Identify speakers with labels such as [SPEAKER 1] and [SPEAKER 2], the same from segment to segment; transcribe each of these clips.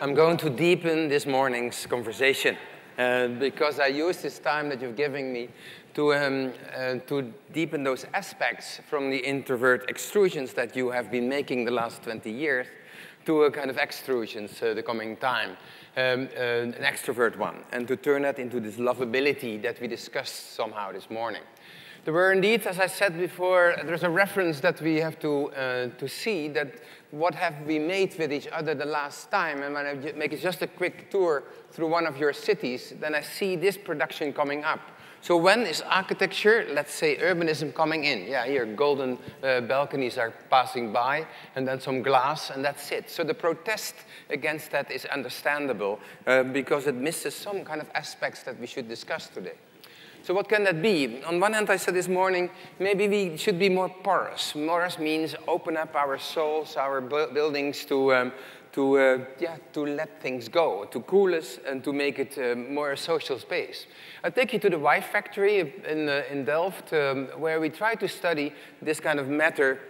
[SPEAKER 1] I'm going to deepen this morning's conversation uh, because I use this time that you've given me to, um, uh, to deepen those aspects from the introvert extrusions that you have been making the last 20 years to a kind of extrusions uh, the coming time, um, uh, an extrovert one, and to turn that into this lovability that we discussed somehow this morning. There were indeed, as I said before, there's a reference that we have to, uh, to see that what have we made with each other the last time. And when I make just a quick tour through one of your cities, then I see this production coming up. So when is architecture, let's say urbanism coming in? Yeah, here golden uh, balconies are passing by and then some glass and that's it. So the protest against that is understandable uh, because it misses some kind of aspects that we should discuss today. So what can that be? On one hand, I said this morning, maybe we should be more porous. Porous means open up our souls, our bu buildings to, um, to, uh, yeah, to let things go, to cool us and to make it uh, more a social space. I'll take you to the Why Factory in, uh, in Delft, um, where we try to study this kind of matter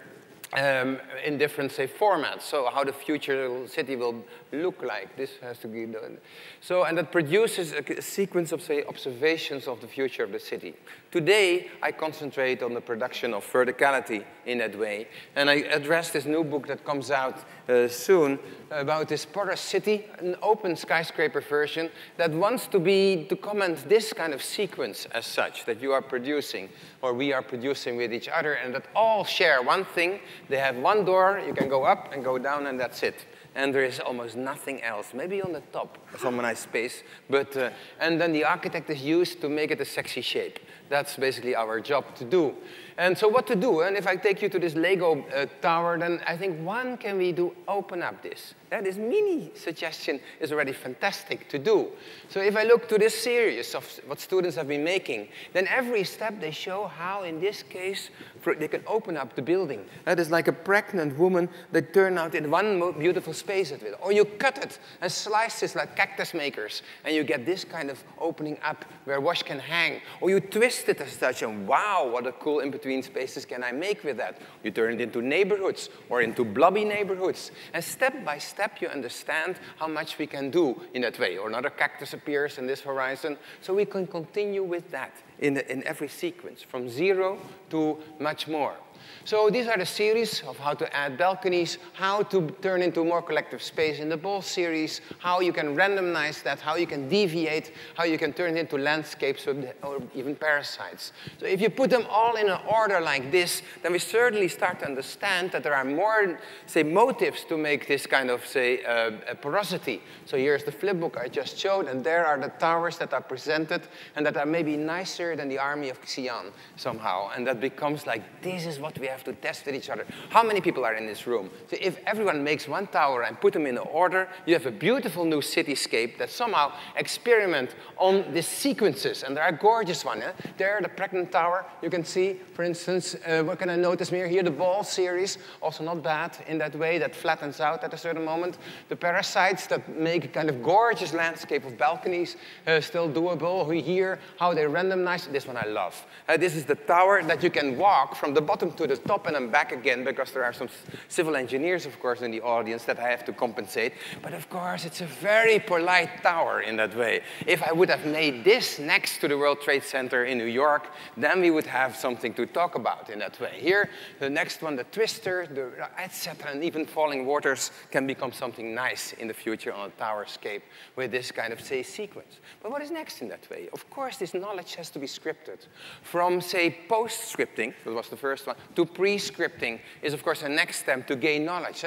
[SPEAKER 1] um, in different, say, formats. So how the future city will look like. This has to be done. So, and that produces a sequence of, say, observations of the future of the city. Today, I concentrate on the production of verticality in that way. And I address this new book that comes out uh, soon about this porous city, an open skyscraper version that wants to be, to comment this kind of sequence as such that you are producing or we are producing with each other and that all share one thing. They have one door, you can go up and go down and that's it and there is almost nothing else. Maybe on the top, some nice space, but, uh, and then the architect is used to make it a sexy shape. That's basically our job to do. And so what to do? And if I take you to this Lego uh, tower, then I think one can we do open up this. That is mini suggestion is already fantastic to do. So if I look to this series of what students have been making, then every step they show how, in this case, they can open up the building. That is like a pregnant woman that turn out in one beautiful space it. Or you cut it and slice it like cactus makers, and you get this kind of opening up where wash can hang. Or you twist it as such, and wow, what a cool in-between spaces can I make with that. You turn it into neighborhoods or into blobby neighborhoods. And step by step, you understand how much we can do in that way. Or another cactus appears in this horizon, so we can continue with that in, in every sequence, from zero to much more. So these are the series of how to add balconies, how to turn into more collective space in the ball series, how you can randomize that, how you can deviate, how you can turn it into landscapes or even parasites. So if you put them all in an order like this, then we certainly start to understand that there are more, say, motives to make this kind of, say, uh, porosity. So here's the flipbook I just showed, and there are the towers that are presented and that are maybe nicer than the army of Xi'an somehow. And that becomes like, this is what we have to test with each other. How many people are in this room? So if everyone makes one tower and put them in order, you have a beautiful new cityscape that somehow experiment on the sequences. And there are gorgeous ones. Eh? There, the pregnant tower, you can see, for instance, uh, what can I notice here? Here, the ball series, also not bad in that way, that flattens out at a certain moment. The parasites that make a kind of gorgeous landscape of balconies, uh, still doable. We hear how they randomize, this one I love. Uh, this is the tower that you can walk from the bottom to the top and I'm back again because there are some civil engineers, of course, in the audience that I have to compensate. But of course, it's a very polite tower in that way. If I would have made this next to the World Trade Center in New York, then we would have something to talk about in that way. Here, the next one, the twister, the etc., and even falling waters can become something nice in the future on a towerscape with this kind of, say, sequence. But what is next in that way? Of course, this knowledge has to be scripted. From, say, post-scripting, that was the first one, to pre-scripting is, of course, a next step to gain knowledge.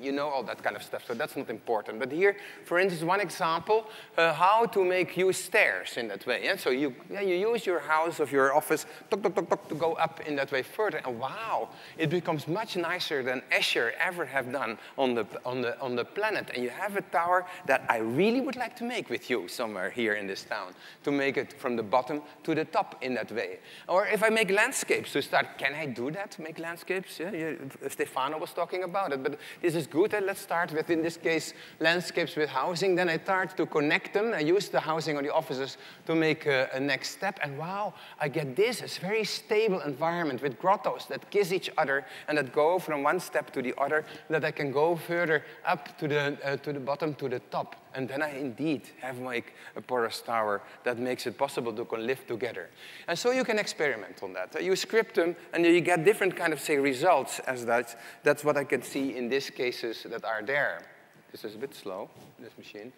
[SPEAKER 1] You know all that kind of stuff, so that's not important. But here, for instance, one example, uh, how to make use stairs in that way. Yeah? So you, yeah, you use your house of your office tuk, tuk, tuk, to go up in that way further. And wow, it becomes much nicer than Escher ever have done on the, on, the, on the planet. And you have a tower that I really would like to make with you somewhere here in this town, to make it from the bottom to the top in that way. Or if I make landscapes to start, can I do that? That, make landscapes. Yeah? Stefano was talking about it, but this is good. let's start with, in this case, landscapes with housing. Then I start to connect them. I use the housing or the offices to make a, a next step. And wow, I get this. It's very stable environment with grottos that kiss each other and that go from one step to the other, that I can go further up to the, uh, to the bottom, to the top. And then I indeed have like a uh, porous tower that makes it possible to live together. And so you can experiment on that. You script them and you get different kind of, say, results as that. That's what I can see in these cases that are there. This is a bit slow, this machine.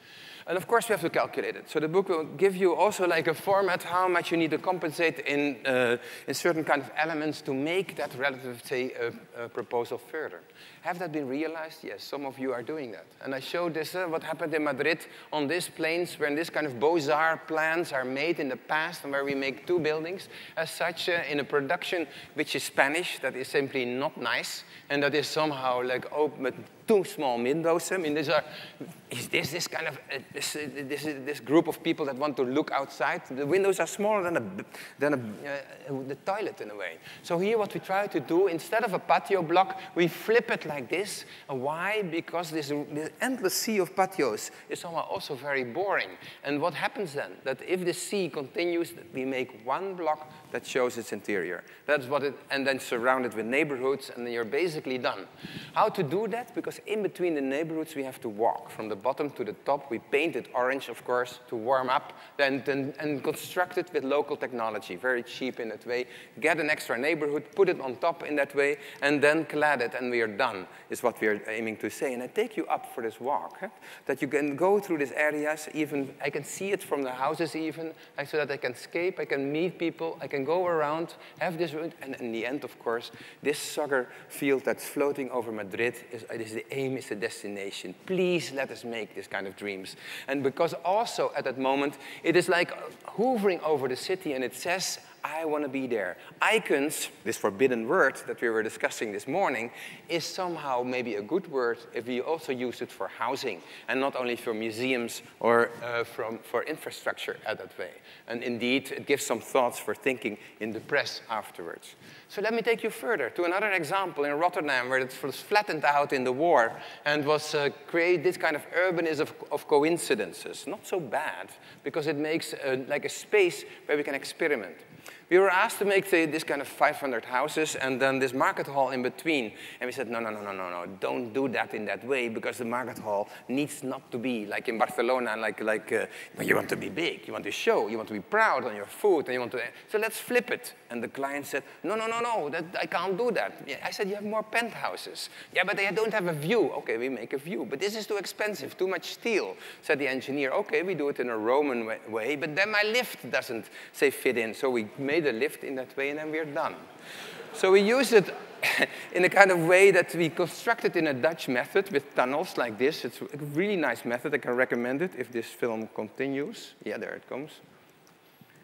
[SPEAKER 1] And of course, we have to calculate it. So the book will give you also like a format how much you need to compensate in, uh, in certain kind of elements to make that relative, say, uh, proposal further. Have that been realized? Yes, some of you are doing that. And I showed this, uh, what happened in Madrid on these planes where this kind of Beaux-Arts plans are made in the past and where we make two buildings as such uh, in a production which is Spanish, that is simply not nice, and that is somehow like open two small windows. I mean, these are, is this this kind of, uh, this, this, this group of people that want to look outside? The windows are smaller than, a, than a, uh, the toilet in a way. So here what we try to do, instead of a patio block, we flip it like this. Why? Because this, this endless sea of patios is somehow also very boring. And what happens then? That if the sea continues, we make one block that shows its interior. That's what it, and then surround it with neighborhoods, and then you're basically done. How to do that? Because in between the neighborhoods, we have to walk from the bottom to the top. We paint it orange, of course, to warm up, then, then, and construct it with local technology, very cheap in that way. Get an extra neighborhood, put it on top in that way, and then clad it, and we are done, is what we are aiming to say. And I take you up for this walk, huh? that you can go through these areas, even, I can see it from the houses even, so that I can escape, I can meet people, I can go around, have this and in the end, of course, this soccer field that's floating over Madrid is, is the aim, is the destination. Please let us make this kind of dreams. And because also at that moment, it is like hovering over the city and it says, I want to be there. Icons, this forbidden word that we were discussing this morning, is somehow maybe a good word if we also use it for housing and not only for museums or uh, from, for infrastructure at that way. And indeed, it gives some thoughts for thinking in the press afterwards. So let me take you further to another example in Rotterdam where it was flattened out in the war and was uh, created this kind of urbanism of, of, coincidences. Not so bad because it makes uh, like a space where we can experiment. We were asked to make say, this kind of 500 houses and then this market hall in between. And we said, no, no, no, no, no, no, don't do that in that way because the market hall needs not to be like in Barcelona, like, like uh, you want to be big, you want to show, you want to be proud on your food, and you want to, so let's flip it. And the client said, no, no, no, no, that, I can't do that. I said, you have more penthouses. Yeah, but they don't have a view. Okay, we make a view, but this is too expensive, too much steel, said the engineer. Okay, we do it in a Roman way, but then my lift doesn't, say, fit in. So we made a lift in that way, and then we're done. So we use it in a kind of way that we constructed in a Dutch method with tunnels like this. It's a really nice method. I can recommend it if this film continues. Yeah, there it comes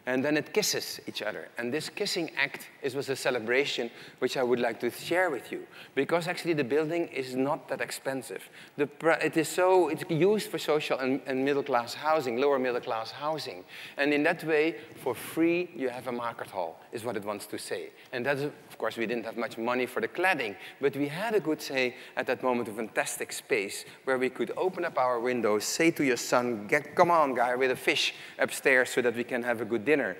[SPEAKER 1] and then it kisses each other. And this kissing act is, was a celebration which I would like to share with you, because actually the building is not that expensive. The, it is so, it's used for social and, and middle class housing, lower middle class housing. And in that way, for free, you have a market hall, is what it wants to say. And that's, of course, we didn't have much money for the cladding, but we had a good say at that moment, a fantastic space where we could open up our windows, say to your son, Get, come on, guy, with a fish upstairs so that we can have a good dinner.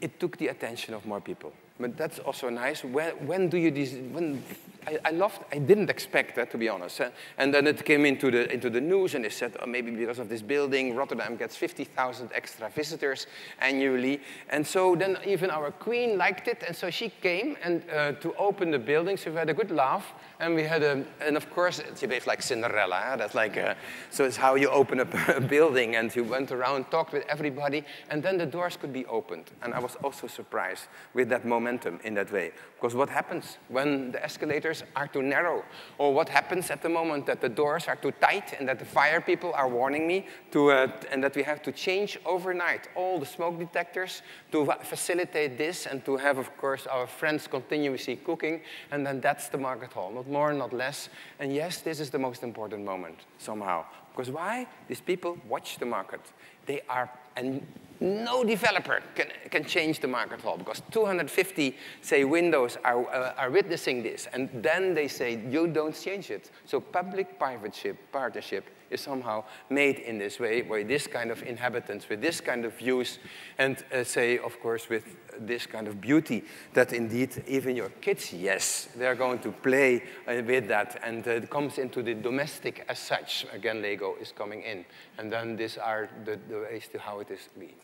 [SPEAKER 1] It took the attention of more people. But that's also nice. When, when do you, when, I, I, loved, I didn't expect that, to be honest. And then it came into the, into the news and they said, oh, maybe because of this building, Rotterdam gets 50,000 extra visitors annually. And so then even our queen liked it, and so she came and uh, to open the building, so we had a good laugh. And we had a, and of course, she behaved like Cinderella. That's like, a, so it's how you open up a building. And she went around, talked with everybody, and then the doors could be opened. And I was also surprised with that moment momentum in that way. Because what happens when the escalators are too narrow? Or what happens at the moment that the doors are too tight and that the fire people are warning me to, uh, and that we have to change overnight all the smoke detectors to facilitate this and to have, of course, our friends continuously cooking. And then that's the market hall, not more, not less. And yes, this is the most important moment somehow. Because why? These people watch the market. They are, and no developer can, can change the market hall because 250, say, windows are, uh, are witnessing this. And then they say, you don't change it. So public-private partnership is somehow made in this way, where this kind of inhabitants, with this kind of views, and uh, say, of course, with this kind of beauty, that indeed even your kids, yes, they're going to play uh, with that, and uh, it comes into the domestic as such. Again, Lego is coming in. And then these are the, the ways to how it is to be.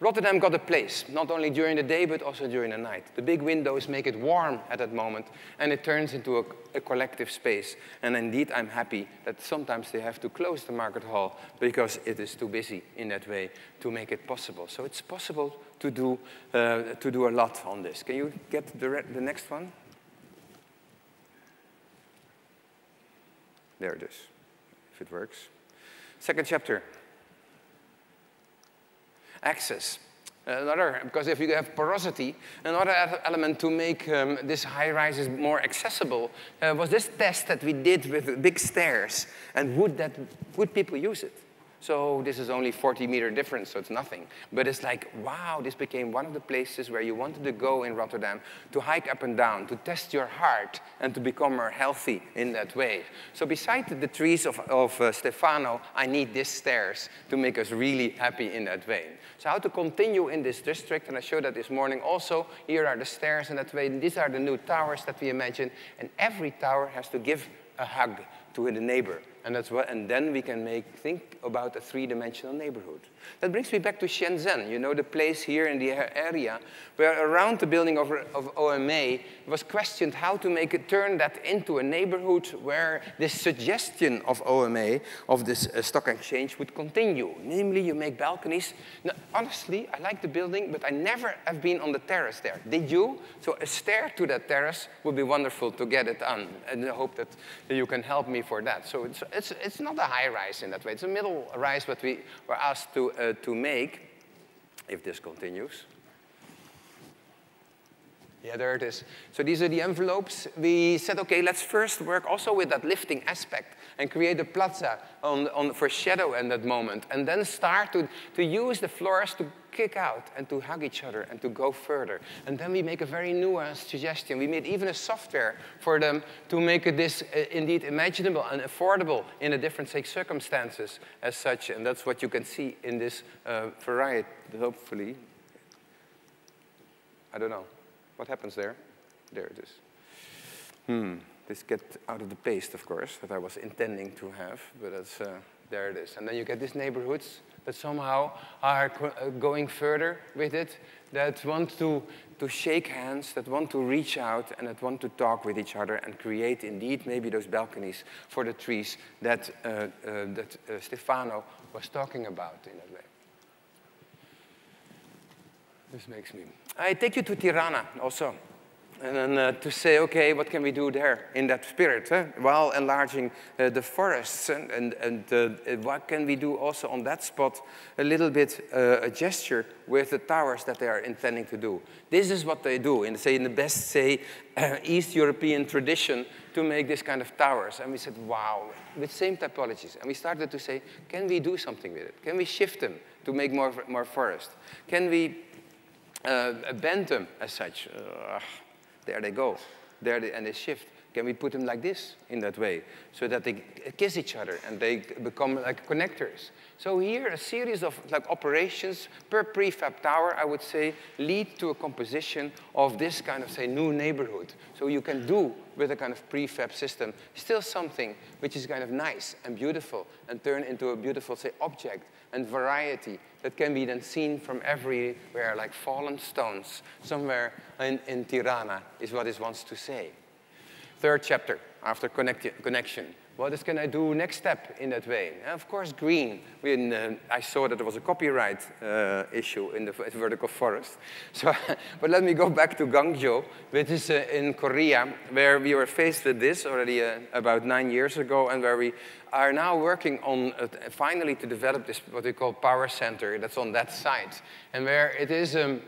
[SPEAKER 1] Rotterdam got a place, not only during the day, but also during the night. The big windows make it warm at that moment, and it turns into a, a collective space. And indeed, I'm happy that sometimes they have to close the market hall because it is too busy in that way to make it possible. So it's possible to do, uh, to do a lot on this. Can you get the, the next one? There it is, if it works. Second chapter, access. Another, because if you have porosity, another element to make um, this high rises more accessible uh, was this test that we did with big stairs. And would, that, would people use it? So this is only 40 meter difference, so it's nothing. But it's like, wow, this became one of the places where you wanted to go in Rotterdam to hike up and down, to test your heart, and to become more healthy in that way. So beside the trees of, of uh, Stefano, I need these stairs to make us really happy in that way. So how to continue in this district, and I showed that this morning also. Here are the stairs in that way. And these are the new towers that we imagined. And every tower has to give a hug to the neighbor. And, that's what, and then we can make, think about a three-dimensional neighborhood. That brings me back to Shenzhen, you know, the place here in the area where around the building of, of OMA was questioned how to make it turn that into a neighborhood where this suggestion of OMA, of this uh, stock exchange, would continue. Namely, you make balconies. Now, honestly, I like the building, but I never have been on the terrace there. Did you? So a stair to that terrace would be wonderful to get it on. And I hope that you can help me for that. So it's, it's, it's not a high rise in that way. It's a middle rise, but we were asked to uh, to make, if this continues. Yeah, there it is. So these are the envelopes. We said, okay, let's first work also with that lifting aspect and create a plaza on, on, for shadow in that moment. And then start to, to use the floors to kick out and to hug each other and to go further. And then we make a very nuanced suggestion. We made even a software for them to make this uh, indeed imaginable and affordable in a different circumstances as such. And that's what you can see in this uh, variety, hopefully. I don't know. What happens there? There it is. Hmm. This gets out of the paste, of course, that I was intending to have, but that's, uh, there it is. And then you get these neighborhoods that somehow are uh, going further with it, that want to, to shake hands, that want to reach out, and that want to talk with each other and create indeed maybe those balconies for the trees that, uh, uh, that uh, Stefano was talking about in that way. This makes me. I take you to Tirana also and then uh, to say, okay, what can we do there in that spirit, while enlarging uh, the forests, and, and, and uh, what can we do also on that spot, a little bit uh, a gesture with the towers that they are intending to do. This is what they do, in, say, in the best, say, East European tradition, to make this kind of towers. And we said, wow, with same typologies. And we started to say, can we do something with it? Can we shift them to make more, more forest? Can we uh, bend them as such? There they go. There they, and they shift. Can we put them like this, in that way, so that they kiss each other and they become like connectors? So here, a series of like operations per prefab tower, I would say, lead to a composition of this kind of, say, new neighborhood. So you can do with a kind of prefab system still something which is kind of nice and beautiful and turn into a beautiful, say, object and variety that can be then seen from everywhere, like fallen stones, somewhere in, in Tirana, is what it wants to say. Third chapter, after connect connection. What is can I do next step in that way? And of course, green. When, uh, I saw that there was a copyright uh, issue in the vertical forest. So, but let me go back to Gwanggyo, which is uh, in Korea, where we were faced with this already uh, about nine years ago, and where we are now working on uh, finally to develop this what we call power center that's on that site, and where it is. Um,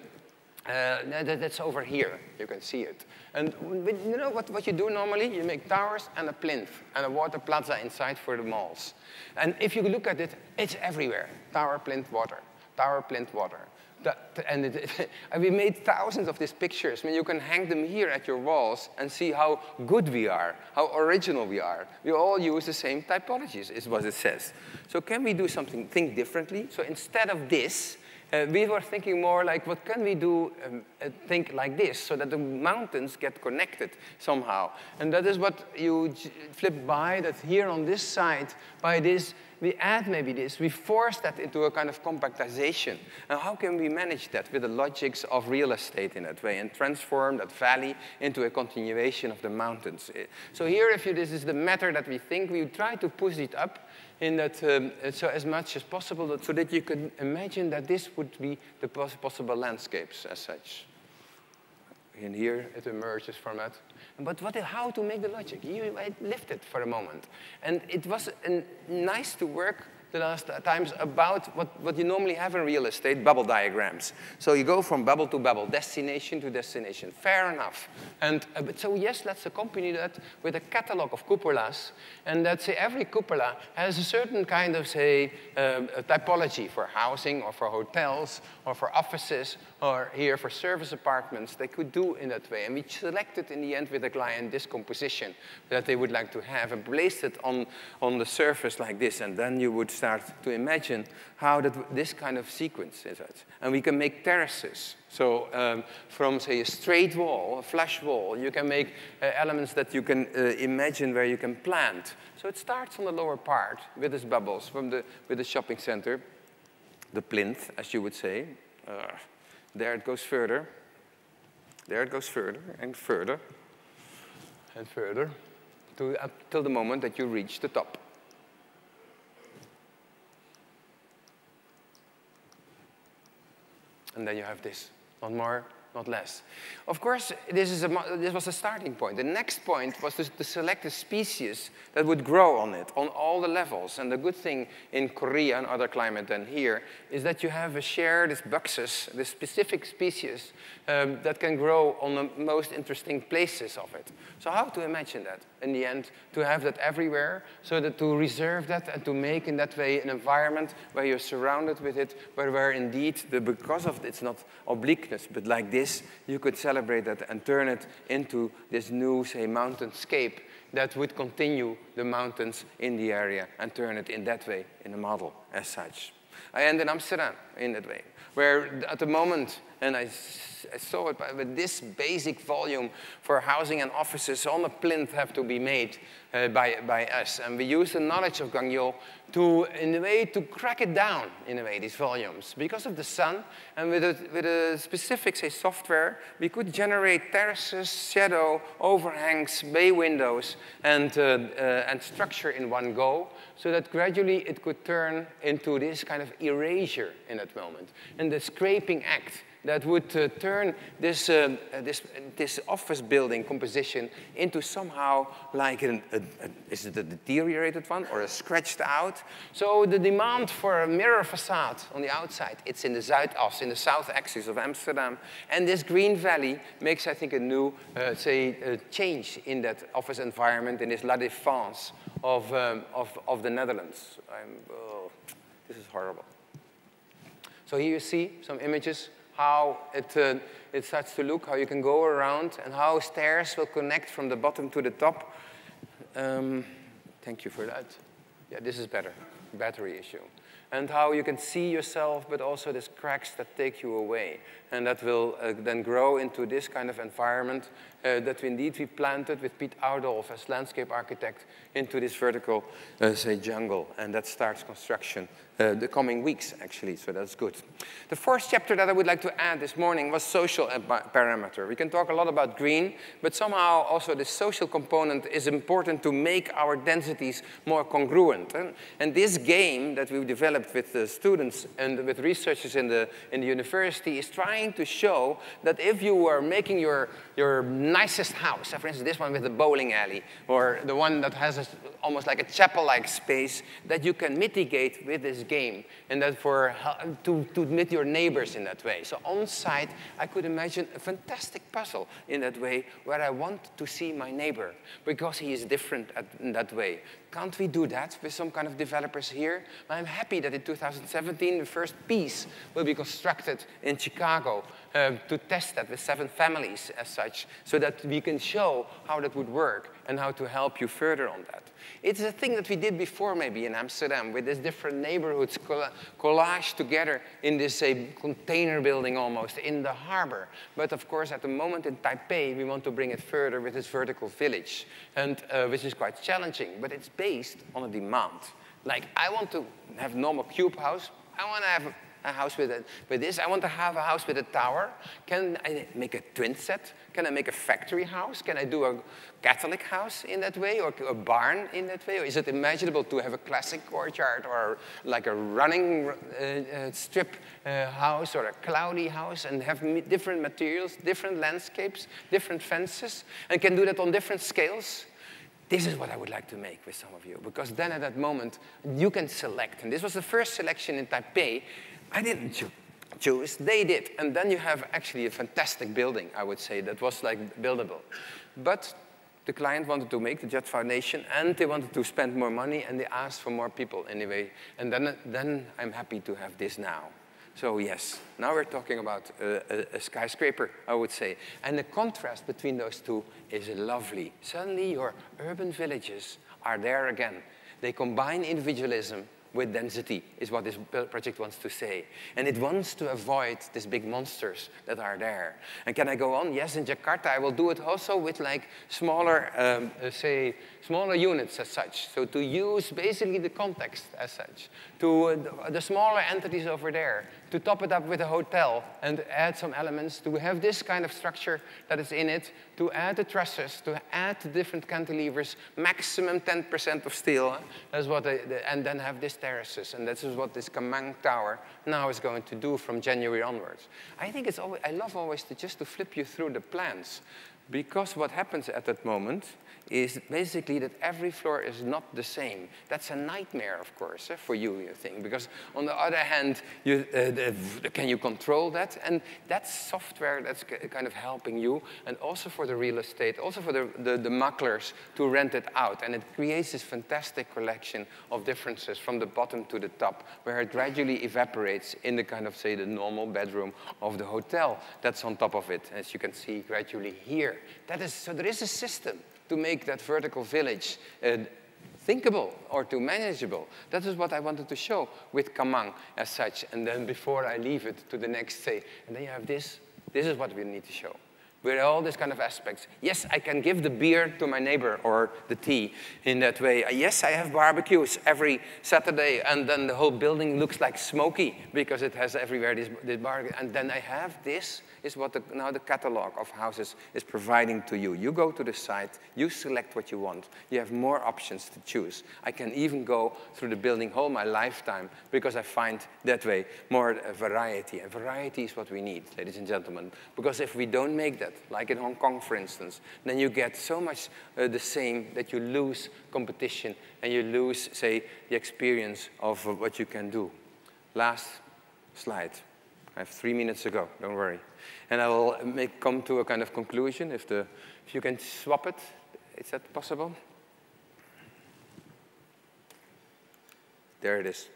[SPEAKER 1] uh, that's over here. You can see it. And you know what, what you do normally? You make towers and a plinth and a water plaza inside for the malls. And if you look at it, it's everywhere. Tower, plinth, water. Tower, plinth, water. That, and, it, and we made thousands of these pictures. I mean, you can hang them here at your walls and see how good we are, how original we are. We all use the same typologies, is what it says. So can we do something, think differently? So instead of this, uh, we were thinking more like, what can we do, um, uh, think like this, so that the mountains get connected somehow. And that is what you flip by, that here on this side, by this, we add maybe this, we force that into a kind of compactization. And how can we manage that with the logics of real estate in that way and transform that valley into a continuation of the mountains? Uh, so here, if you, this is the matter that we think, we try to push it up in that, um, so as much as possible, so that you could imagine that this would be the possible landscapes as such. And here it emerges from that. But what, how to make the logic? You, I it for a moment. And it was nice to work the last times about what, what you normally have in real estate, bubble diagrams. So you go from bubble to bubble, destination to destination. Fair enough. And uh, so yes, let's accompany that with a catalog of cupolas. And that say every cupola has a certain kind of say uh, typology for housing or for hotels or for offices or here for service apartments. They could do in that way. And we selected in the end with the client this composition that they would like to have and placed it on, on the surface like this. And then you would start to imagine how that, this kind of sequence is it. And we can make terraces. So um, from, say, a straight wall, a flush wall, you can make uh, elements that you can uh, imagine where you can plant. So it starts on the lower part with these bubbles from the, with the shopping center, the plinth, as you would say. Uh, there it goes further. There it goes further and further and further to, up till the moment that you reach the top. And then you have this, One more, not less. Of course, this, is a, this was a starting point. The next point was to, to, select a species that would grow on it, on all the levels. And the good thing in Korea and other climate than here is that you have a share, this buxus, this specific species um, that can grow on the most interesting places of it. So how to imagine that in the end, to have that everywhere, so that to reserve that and to make in that way an environment where you're surrounded with it, where, where indeed, the, because of it's not obliqueness, but like this, you could celebrate that and turn it into this new, say, mountainscape that would continue the mountains in the area and turn it in that way in a model as such. I end in Amsterdam in that way, where at the moment, and I, I saw it, but this basic volume for housing and offices on the plinth have to be made uh, by, by us. And we use the knowledge of Gwanggyo to, in a way, to crack it down, in a way, these volumes. Because of the sun, and with a, with a specific, say, software, we could generate terraces, shadow, overhangs, bay windows, and, uh, uh, and structure in one go, so that gradually it could turn into this kind of erasure in that moment. And the scraping act that would uh, turn this, uh, this, this office building composition into somehow like an, a, a, is it a deteriorated one or a scratched out? So the demand for a mirror facade on the outside, it's in the Zuidas, in the south axis of Amsterdam. And this green valley makes, I think, a new, uh, say, a change in that office environment, in this La Défense of, um, of, of the Netherlands. Oh, this is horrible. So here you see some images how it, uh, it starts to look, how you can go around, and how stairs will connect from the bottom to the top. Um, thank you for that. Yeah, this is better, battery issue. And how you can see yourself, but also these cracks that take you away. And that will uh, then grow into this kind of environment uh, that we indeed we planted with Piet Oudolf as landscape architect into this vertical, uh, say, jungle. And that starts construction uh, the coming weeks, actually, so that's good. The fourth chapter that I would like to add this morning was social parameter. We can talk a lot about green, but somehow also the social component is important to make our densities more congruent. And, and this game that we've developed with the students and with researchers in the, in the university is trying to show that if you are making your, your nicest house, for instance, this one with the bowling alley, or the one that has a, almost like a chapel-like space, that you can mitigate with this game, and that for to, to meet your neighbors in that way. So on site, I could imagine a fantastic puzzle in that way, where I want to see my neighbor because he is different at, in that way. Can't we do that with some kind of developers here? I'm happy that in 2017 the first piece will be constructed in Chicago uh, to test that with seven families as such, so that we can show how that would work and how to help you further on that. It's a thing that we did before maybe in Amsterdam with these different neighborhoods collaged together in this say, container building almost in the harbor. But of course at the moment in Taipei we want to bring it further with this vertical village, and, uh, which is quite challenging, but it's based on a demand. Like I want to have normal cube house, I want to have a house with, a, with this. I want to have a house with a tower. Can I make a twin set? Can I make a factory house? Can I do a Catholic house in that way or a barn in that way? Or is it imaginable to have a classic courtyard or like a running uh, uh, strip uh, house or a cloudy house and have different materials, different landscapes, different fences and can do that on different scales? This is what I would like to make with some of you, because then at that moment, you can select. And this was the first selection in Taipei I didn't choose, they did. And then you have actually a fantastic building, I would say, that was like buildable. But the client wanted to make the Jet Foundation and they wanted to spend more money and they asked for more people anyway. And then, then I'm happy to have this now. So yes, now we're talking about a, a, a, skyscraper, I would say. And the contrast between those two is lovely. Suddenly your urban villages are there again. They combine individualism with density, is what this project wants to say. And it wants to avoid these big monsters that are there. And can I go on? Yes, in Jakarta, I will do it also with like smaller, um, uh, say, smaller units as such. So to use basically the context as such. To uh, the smaller entities over there, to top it up with a hotel and add some elements, to have this kind of structure that is in it, to add the trusses, to add the different cantilevers, maximum 10% of steel, that's what they, and then have these terraces. And this is what this Kamang Tower now is going to do from January onwards. I think it's always, I love always to just to flip you through the plans because what happens at that moment is basically that every floor is not the same. That's a nightmare, of course, eh, for you, you think, because on the other hand, you, uh, the, can you control that? And that's software that's kind of helping you, and also for the real estate, also for the, the, the maklers to rent it out. And it creates this fantastic collection of differences from the bottom to the top, where it gradually evaporates in the kind of, say, the normal bedroom of the hotel that's on top of it, as you can see gradually here. That is, so there is a system to make that vertical village uh, thinkable or too manageable. That is what I wanted to show with Kamang as such. And then before I leave it to the next say, and then you have this, this is what we need to show. With all these kind of aspects. Yes, I can give the beer to my neighbor or the tea in that way. Uh, yes, I have barbecues every Saturday, and then the whole building looks like smoky because it has everywhere this, this. And then I have this is what the, now the catalog of houses is providing to you. You go to the site, you select what you want. You have more options to choose. I can even go through the building whole my lifetime because I find that way more variety. And variety is what we need, ladies and gentlemen. Because if we don't make that, like in Hong Kong, for instance, then you get so much uh, the same that you lose competition and you lose, say, the experience of what you can do. Last slide. I have three minutes to go, don't worry. And I will make, come to a kind of conclusion. If, the, if you can swap it, is that possible? There it is.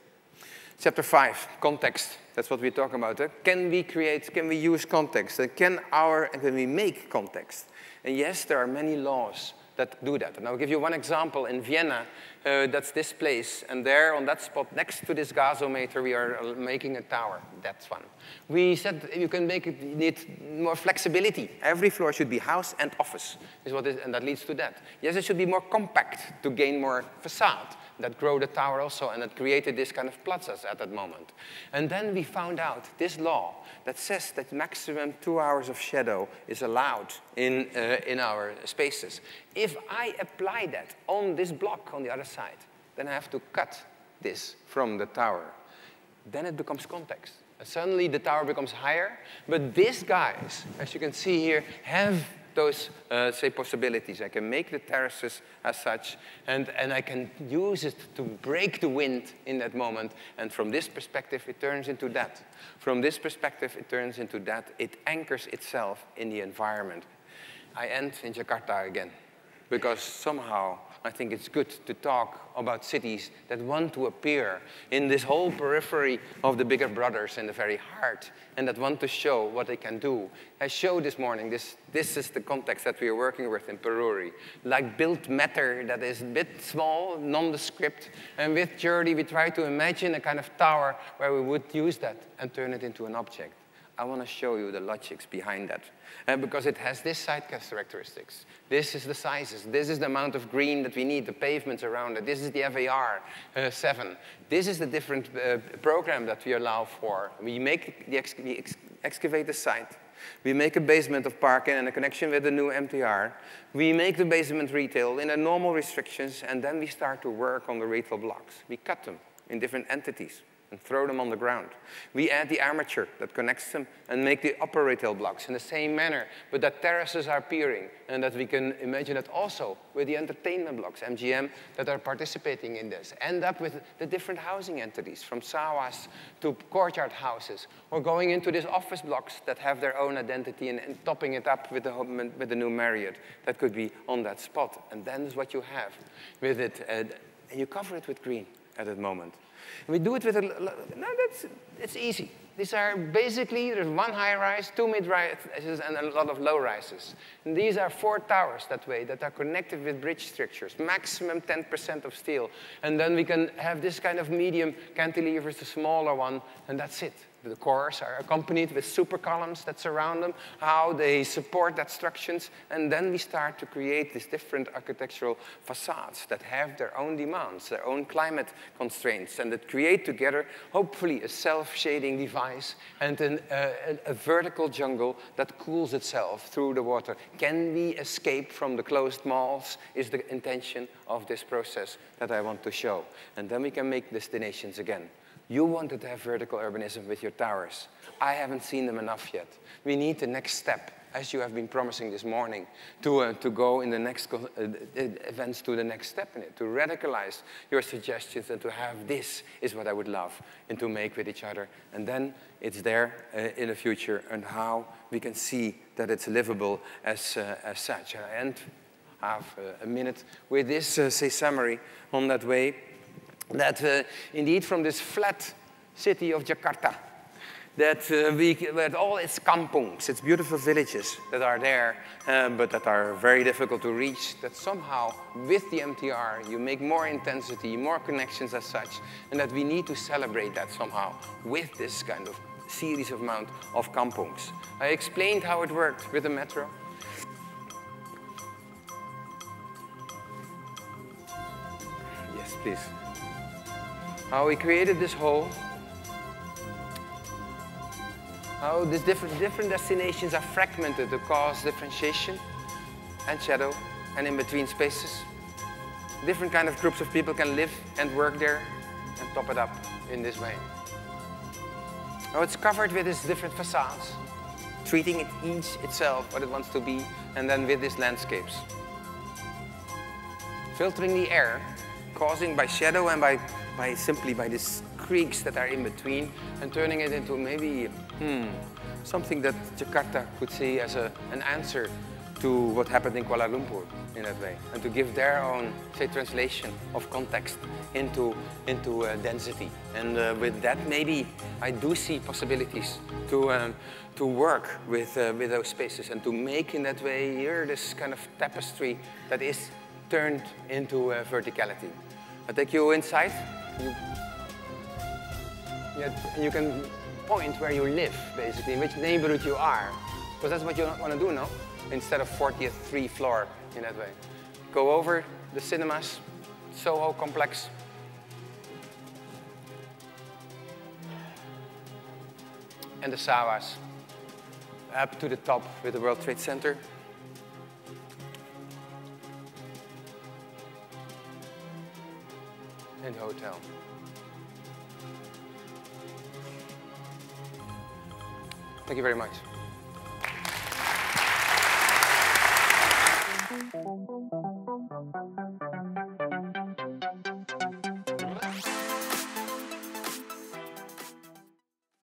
[SPEAKER 1] Chapter 5, context. That's what we're talking about. Eh? Can we create, can we use context? And can, our, can we make context? And yes, there are many laws that do that. And I'll give you one example. In Vienna, uh, that's this place. And there, on that spot, next to this gasometer, we are uh, making a tower. That's one. We said you can make it, need more flexibility. Every floor should be house and office, is what is, and that leads to that. Yes, it should be more compact to gain more facade that grow the tower also, and that created this kind of plazas at that moment. And then we found out this law that says that maximum two hours of shadow is allowed in, uh, in our spaces. If I apply that on this block on the other side, then I have to cut this from the tower. Then it becomes context. And suddenly the tower becomes higher, but these guys, as you can see here, have those, uh, say, possibilities. I can make the terraces as such, and, and I can use it to break the wind in that moment. And from this perspective, it turns into that. From this perspective, it turns into that. It anchors itself in the environment. I end in Jakarta again, because somehow I think it's good to talk about cities that want to appear in this whole periphery of the bigger brothers in the very heart and that want to show what they can do. I showed this morning, this, this is the context that we are working with in Peruri. Like built matter that is a bit small, nondescript, and with Jordi we try to imagine a kind of tower where we would use that and turn it into an object. I want to show you the logics behind that. Uh, because it has this side characteristics. This is the sizes. This is the amount of green that we need, the pavements around it. This is the FAR uh, 7. This is the different uh, program that we allow for. We make the ex we ex excavate the site. We make a basement of parking and a connection with the new MTR. We make the basement retail in a normal restrictions, and then we start to work on the retail blocks. We cut them in different entities and throw them on the ground. We add the armature that connects them and make the upper retail blocks in the same manner, but that terraces are peering and that we can imagine it also with the entertainment blocks, MGM, that are participating in this. End up with the different housing entities, from Sawas to courtyard houses, or going into these office blocks that have their own identity and, and topping it up with the, with the new Marriott that could be on that spot. And then is what you have with it. And you cover it with green at that moment. We do it with a, no, that's, it's easy. These are basically, there's one high rise, two mid rises, and a lot of low rises. And these are four towers that way that are connected with bridge structures, maximum 10% of steel. And then we can have this kind of medium cantilevers, the smaller one, and that's it the cores are accompanied with super columns that surround them, how they support that structures, and then we start to create these different architectural facades that have their own demands, their own climate constraints, and that create together, hopefully, a self-shading device and an, uh, a, a vertical jungle that cools itself through the water. Can we escape from the closed malls is the intention of this process that I want to show. And then we can make destinations again. You wanted to have vertical urbanism with your towers. I haven't seen them enough yet. We need the next step, as you have been promising this morning, to, uh, to go in the next uh, uh, events to the next step in it, to radicalize your suggestions and to have this is what I would love and to make with each other. And then it's there uh, in the future and how we can see that it's livable as, uh, as such. And have uh, a minute with this, say, summary on that way that uh, indeed from this flat city of Jakarta, that uh, we, with all its kampungs, its beautiful villages that are there, um, but that are very difficult to reach, that somehow with the MTR you make more intensity, more connections as such, and that we need to celebrate that somehow with this kind of series of amount of kampungs. I explained how it worked with the metro. Yes, please how we created this whole, how these different, different destinations are fragmented to cause differentiation and shadow and in between spaces. Different kind of groups of people can live and work there and top it up in this way. Now it's covered with these different facades, treating it each itself what it wants to be, and then with these landscapes. Filtering the air, causing by shadow and by by simply by these creeks that are in between and turning it into maybe hmm, something that Jakarta could see as a, an answer to what happened in Kuala Lumpur in that way and to give their own, say, translation of context into, into uh, density. And uh, with that, maybe I do see possibilities to, um, to work with, uh, with those spaces and to make in that way here this kind of tapestry that is turned into uh, verticality. I take you inside. You, yeah, you can point where you live, basically, in which neighborhood you are. Because that's what you want to do, no? Instead of 40th free floor in that way. Go over the cinemas, Soho complex. And the Sawas. Up to the top with the World Trade Center. And hotel. Thank you very much.